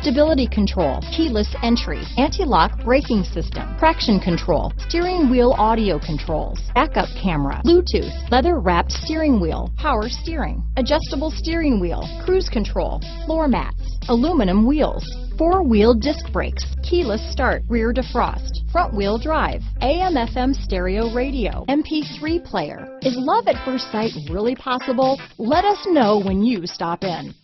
stability control, keyless entry, anti-lock braking system, traction control, steering wheel audio controls, backup camera, Bluetooth, leather wrapped steering wheel, power steering, adjustable steering wheel, cruise control, floor mats, aluminum wheels, four-wheel disc brakes, keyless start, rear defrost, front wheel drive, AM FM stereo radio, MP3 player. Is love at first sight really possible? Let us know when you stop in.